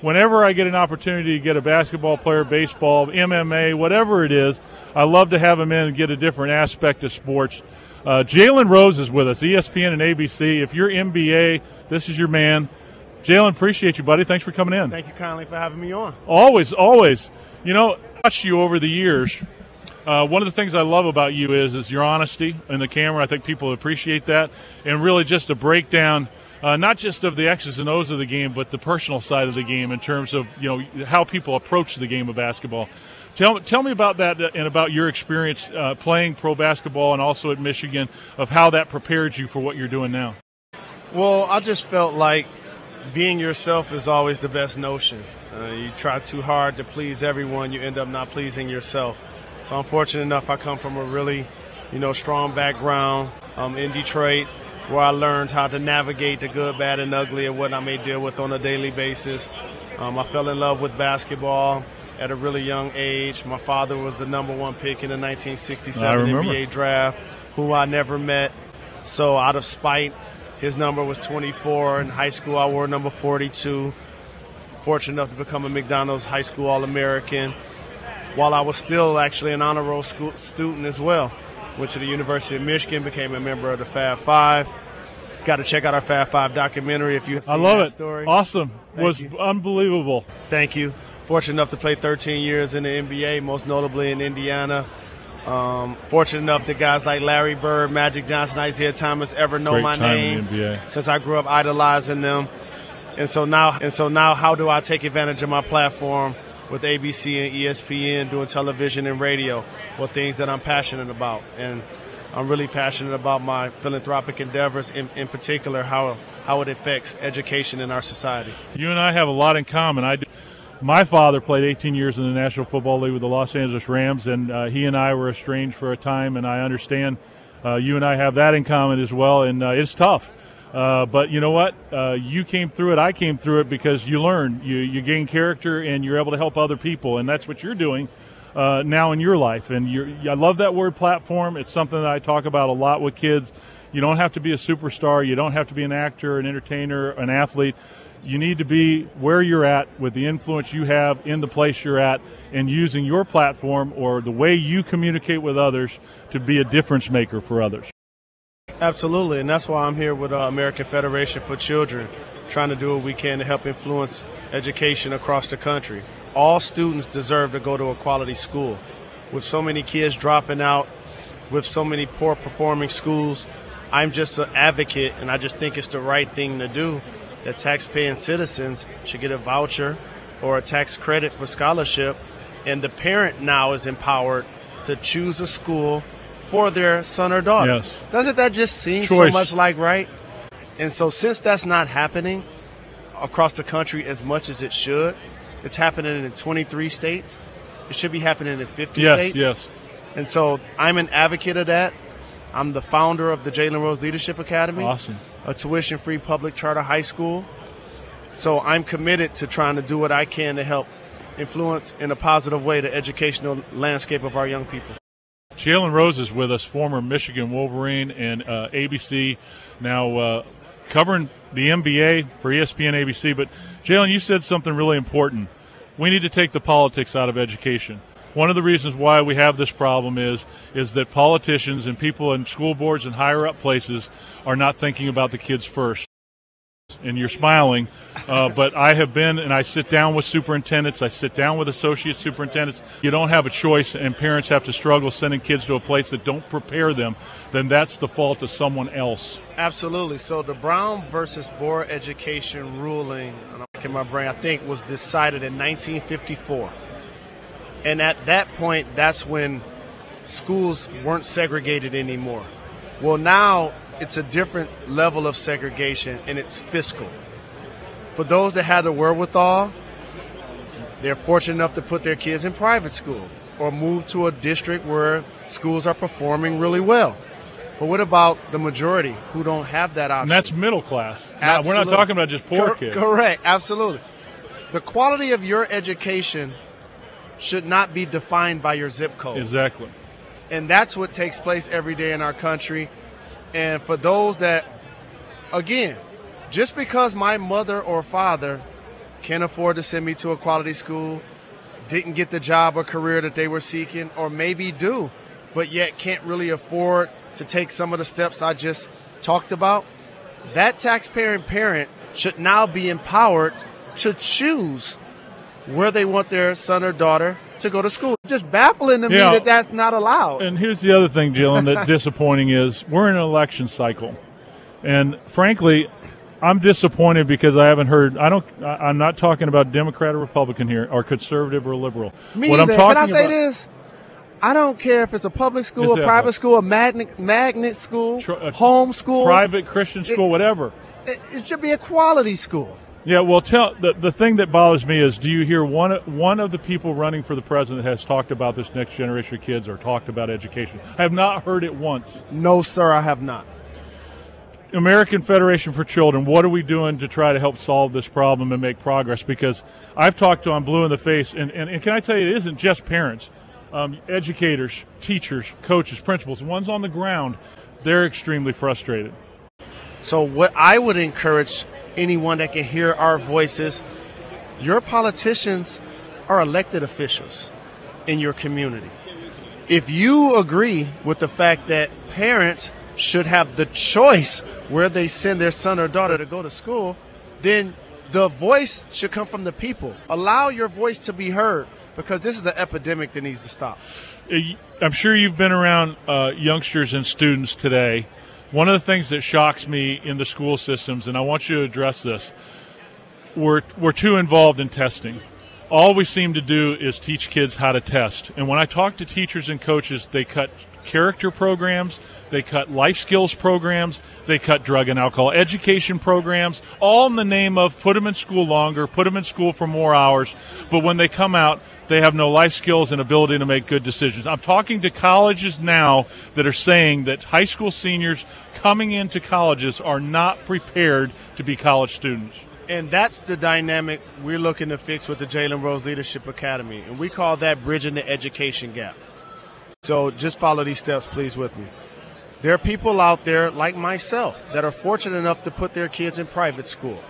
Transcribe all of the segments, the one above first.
whenever I get an opportunity to get a basketball player, baseball, MMA, whatever it is, I love to have them in and get a different aspect of sports. Uh, Jalen Rose is with us, ESPN and ABC. If you're NBA, this is your man. Jalen, appreciate you, buddy. Thanks for coming in. Thank you kindly for having me on. Always, always. You know, I watched you over the years. Uh, one of the things I love about you is is your honesty in the camera. I think people appreciate that, and really just a breakdown, uh, not just of the X's and O's of the game, but the personal side of the game in terms of you know how people approach the game of basketball. Tell, tell me about that uh, and about your experience uh, playing pro basketball and also at Michigan of how that prepared you for what you're doing now. Well, I just felt like being yourself is always the best notion. Uh, you try too hard to please everyone, you end up not pleasing yourself. So I'm fortunate enough I come from a really, you know, strong background um, in Detroit where I learned how to navigate the good, bad, and ugly and what I may deal with on a daily basis. Um, I fell in love with basketball at a really young age. My father was the number one pick in the 1967 NBA draft, who I never met. So out of spite, his number was 24. In high school, I wore number 42. Fortunate enough to become a McDonald's High School All American while I was still actually an honor roll school student as well. Went to the University of Michigan, became a member of the Fab Five. Got to check out our Fab Five documentary if you. I love it. Story. Awesome. Thank was you. unbelievable. Thank you. Fortunate enough to play 13 years in the NBA, most notably in Indiana. Um, fortunate enough that guys like Larry Bird, Magic Johnson, Isiah Thomas ever know Great my name in the NBA. since I grew up idolizing them. And so now, and so now, how do I take advantage of my platform with ABC and ESPN, doing television and radio, what things that I'm passionate about, and I'm really passionate about my philanthropic endeavors, in, in particular how how it affects education in our society. You and I have a lot in common. I, do- my father played 18 years in the National Football League with the Los Angeles Rams, and uh, he and I were estranged for a time. And I understand uh, you and I have that in common as well. And uh, it's tough, uh, but you know what? Uh, you came through it. I came through it because you learn, you you gain character, and you're able to help other people. And that's what you're doing. Uh, now in your life, and I love that word platform. It's something that I talk about a lot with kids. You don't have to be a superstar. You don't have to be an actor, an entertainer, an athlete you need to be where you're at with the influence you have in the place you're at and using your platform or the way you communicate with others to be a difference maker for others. Absolutely, and that's why I'm here with uh, American Federation for Children, trying to do what we can to help influence education across the country. All students deserve to go to a quality school. With so many kids dropping out, with so many poor performing schools, I'm just an advocate, and I just think it's the right thing to do. That taxpaying citizens should get a voucher or a tax credit for scholarship, and the parent now is empowered to choose a school for their son or daughter. Yes. Doesn't that just seem so much like right? And so, since that's not happening across the country as much as it should, it's happening in 23 states. It should be happening in 50 Yes, states. yes. And so, I'm an advocate of that. I'm the founder of the Jalen Rose Leadership Academy, Awesome. a tuition free public charter high school. So, I'm committed to trying to do what I can to help influence in a positive way the educational landscape of our young people. Jalen Rose is with us, former Michigan Wolverine and uh, ABC, now uh, covering the NBA for ESPN ABC. But Jalen, you said something really important. We need to take the politics out of education. One of the reasons why we have this problem is is that politicians and people in school boards and higher up places are not thinking about the kids first. And you're smiling, uh, but I have been and I sit down with superintendents. I sit down with associate superintendents. You don't have a choice, and parents have to struggle sending kids to a place that don't prepare them. Then that's the fault of someone else. Absolutely. So the Brown versus Board Education ruling, in my brain, I think was decided in 1954. And at that point, that's when schools weren't segregated anymore. Well, now it's a different level of segregation, and it's fiscal. For those that had the wherewithal, they're fortunate enough to put their kids in private school or move to a district where schools are performing really well. But what about the majority who don't have that option? And that's middle class. Now, we're not talking about just poor Cor- kids. Correct, absolutely. The quality of your education should not be defined by your zip code. Exactly. And that's what takes place every day in our country. And for those that, again, just because my mother or father can't afford to send me to a quality school, didn't get the job or career that they were seeking, or maybe do, but yet can't really afford to take some of the steps I just talked about, that taxpaying parent should now be empowered to choose where they want their son or daughter to go to school. Just baffling to Yeah. me that that's not allowed. And here's the other thing, Jalen, that disappointing is we're in an election cycle, and frankly, I'm disappointed because I haven't heard. I don't. I- I'm not talking about Democrat or Republican here, or conservative or liberal. Me what either. I'm talking Can I say about, this? I don't care if it's a public school, a private school, a magnet magnet school, Tr- home school. private Christian school, whatever. It, it should be a quality school. Yeah, well, tell the the thing that bothers me is, do you hear one one of the people running for the president has talked about this next generation of kids or talked about education? I have not heard it once. No, sir, I have not. American Federation for Children, what are we doing to try to help solve this problem and make progress? Because I've talked to, I'm blue in the face, and, and, and can I tell you, it isn't just parents, um, educators, teachers, coaches, principals, ones on the ground, they're extremely frustrated. So, what I would encourage anyone that can hear our voices, your politicians are elected officials in your community. If you agree with the fact that parents should have the choice where they send their son or daughter to go to school, then the voice should come from the people. Allow your voice to be heard because this is an epidemic that needs to stop. Uh, I'm sure you've been around uh, youngsters and students today. One of the things that shocks me in the school systems, and I want you to address this, we're, we're too involved in testing. All we seem to do is teach kids how to test. And when I talk to teachers and coaches, they cut character programs, they cut life skills programs, they cut drug and alcohol education programs, all in the name of put them in school longer, put them in school for more hours. But when they come out, they have no life skills and ability to make good decisions. I'm talking to colleges now that are saying that high school seniors coming into colleges are not prepared to be college students. And that's the dynamic we're looking to fix with the Jalen Rose Leadership Academy. And we call that bridging the education gap. So just follow these steps, please, with me. There are people out there like myself that are fortunate enough to put their kids in private school.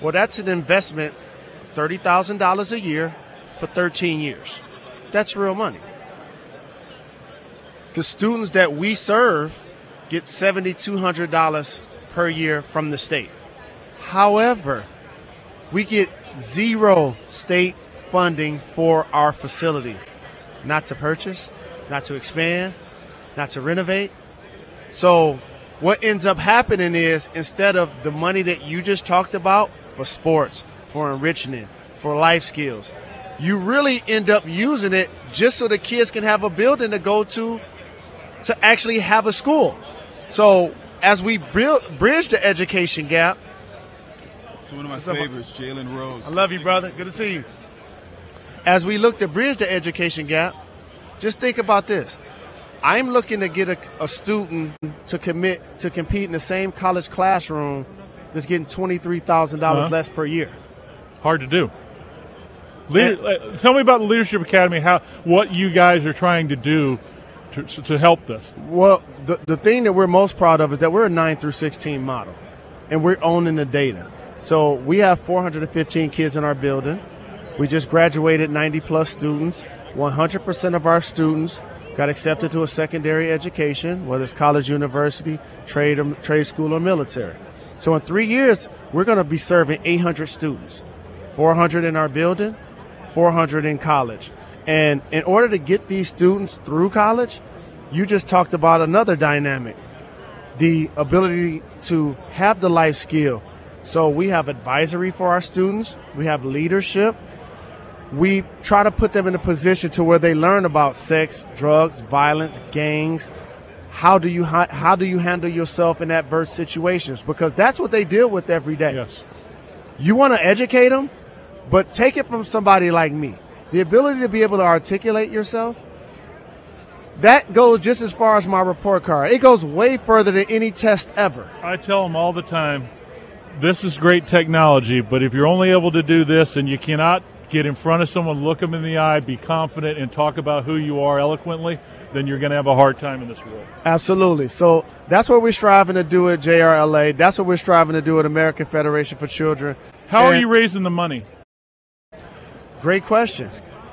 Well, that's an investment of $30,000 a year for 13 years. That's real money. The students that we serve get $7,200 per year from the state. However, we get zero state funding for our facility. Not to purchase, not to expand, not to renovate. So, what ends up happening is instead of the money that you just talked about for sports, for enrichment, for life skills, you really end up using it just so the kids can have a building to go to to actually have a school. So, as we build, bridge the education gap, It's one of my up? favorites, Jalen Rose. I love you, brother. Good to see you. As we look to bridge the education gap, just think about this. I'm looking to get a, a student to commit to compete in the same college classroom that's getting twenty three thousand dollars Uh-huh. less per year. Hard to do. Leader, uh, tell me about the Leadership Academy. How what you guys are trying to do to, to help this? Well, the, the thing that we're most proud of is that we're a 9 through 16 model, and we're owning the data. So we have 415 kids in our building. We just graduated 90 plus students. 100% of our students got accepted to a secondary education, whether it's college, university, trade, or, trade school, or military. So in three years, we're going to be serving 800 students, 400 in our building, 400 in college. And in order to get these students through college, you just talked about another dynamic the ability to have the life skill. So we have advisory for our students, we have leadership. We try to put them in a position to where they learn about sex, drugs, violence, gangs. How do you how, how do you handle yourself in adverse situations? Because that's what they deal with every day. Yes. You want to educate them, but take it from somebody like me. The ability to be able to articulate yourself, that goes just as far as my report card. It goes way further than any test ever. I tell them all the time, this is great technology, but if you're only able to do this and you cannot get in front of someone, look them in the eye, be confident, and talk about who you are eloquently, then you're going to have a hard time in this world. Absolutely. So that's what we're striving to do at JRLA. That's what we're striving to do at American Federation for Children. How are you raising the money? Great question.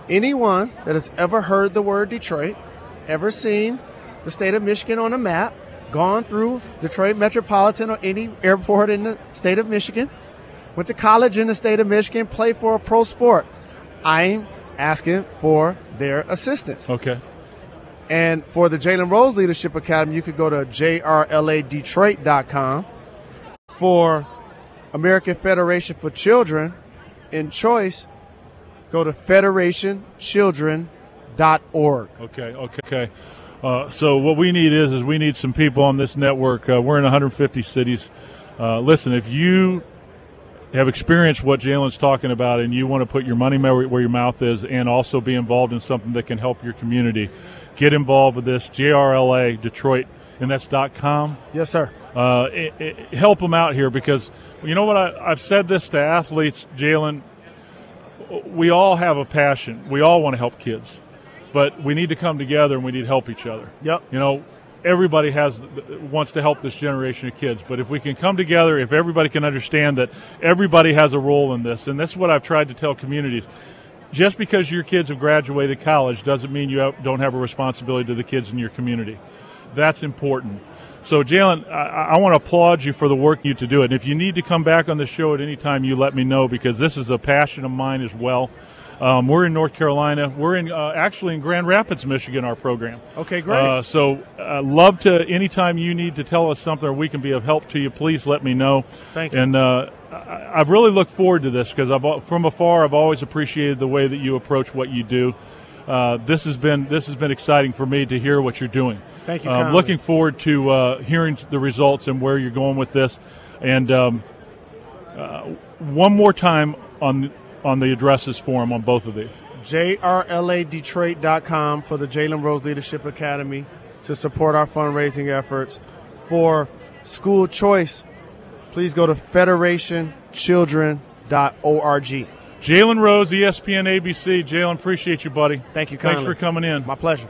Anyone that has ever heard the word Detroit, ever seen the state of Michigan on a map, gone through Detroit Metropolitan or any airport in the state of Michigan, went to college in the state of Michigan, played for a pro sport, I'm asking for their assistance. Okay. And for the Jalen Rose Leadership Academy, you could go to jrladetroit.com. For American Federation for Children in Choice, go to federationchildren.org. Okay. Okay. Okay. Uh, so what we need is is we need some people on this network. Uh, we're in 150 cities. Uh, listen, if you have experienced what Jalen's talking about and you want to put your money where your mouth is and also be involved in something that can help your community, get involved with this. JRLA Detroit, and that's .com. Yes, sir. Uh, it, it, help them out here because you know what I, I've said this to athletes, Jalen. We all have a passion. We all want to help kids, but we need to come together and we need to help each other. Yep. You know, everybody has wants to help this generation of kids but if we can come together if everybody can understand that everybody has a role in this and this is what i've tried to tell communities just because your kids have graduated college doesn't mean you don't have a responsibility to the kids in your community that's important so jalen I, I, want to applaud you for the work you to do it and if you need to come back on the show at any time you let me know because this is a passion of mine as well um, we're in North Carolina. We're in uh, actually in Grand Rapids, Michigan. Our program. Okay, great. Uh, so, uh, love to anytime you need to tell us something or we can be of help to you. Please let me know. Thank you. And uh, I, I've really looked forward to this because I've from afar I've always appreciated the way that you approach what you do. Uh, this has been this has been exciting for me to hear what you're doing. Thank you. I'm looking forward to uh, hearing the results and where you're going with this. And um, one more time on on the addresses for them on both of these? JRLADetroit.com for the Jalen Rose Leadership Academy to support our fundraising efforts. For school choice, please go to federationchildren.org. Jalen Rose, ESPN ABC. Jalen, appreciate you, buddy. Thank you. Kindly. Thanks for coming in. My pleasure.